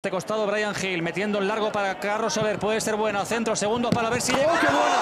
Este costado Brian Hill metiendo el largo para Carlos Soler, puede ser bueno, centro, segundo para ver si llega. ¡Oh, qué bueno!